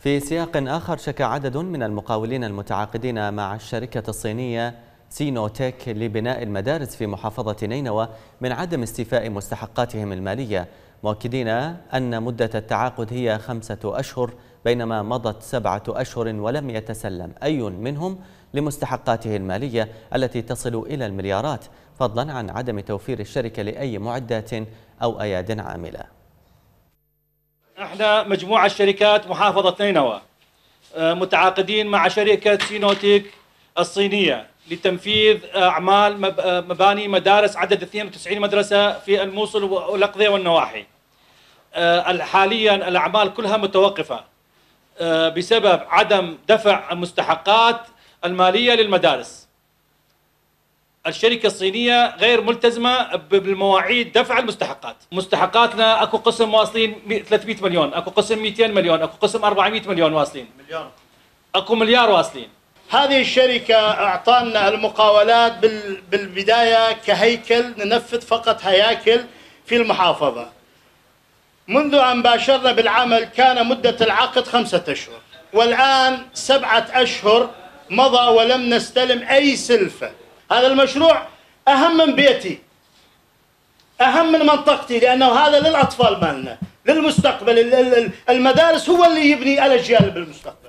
في سياق آخر شكى عدد من المقاولين المتعاقدين مع الشركة الصينية سينوتيك لبناء المدارس في محافظة نينوى من عدم استيفاء مستحقاتهم المالية. مؤكدين أن مدة التعاقد هي خمسة أشهر بينما مضت سبعة أشهر ولم يتسلم أي منهم لمستحقاته المالية التي تصل إلى المليارات فضلا عن عدم توفير الشركة لأي معدات أو أياد عاملة. إحنا مجموعة شركات محافظة نينوى آه، متعاقدين مع شركة سينوتيك الصينية لتنفيذ أعمال آه، مباني مدارس عدد 92 مدرسة في الموصل والأقضية والنواحي. آه، حاليا الأعمال كلها متوقفة بسبب عدم دفع المستحقات المالية للمدارس. الشركة الصينية غير ملتزمة بالمواعيد دفع المستحقات. مستحقاتنا أكو قسم واصلين 300 مليون أكو قسم 200 مليون أكو قسم 400 مليون واصلين. مليار أكو مليار واصلين. هذه الشركة أعطانا المقاولات بالبداية كهيكل ننفذ فقط هياكل في المحافظة. منذ أن باشرنا بالعمل كان مدة العقد خمسة أشهر. والآن سبعة أشهر مضى ولم نستلم أي سلفة. هذا المشروع أهم من بيتي أهم من منطقتي لأنه هذا للأطفال مالنا للمستقبل المدارس هو اللي يبني الأجيال بالمستقبل.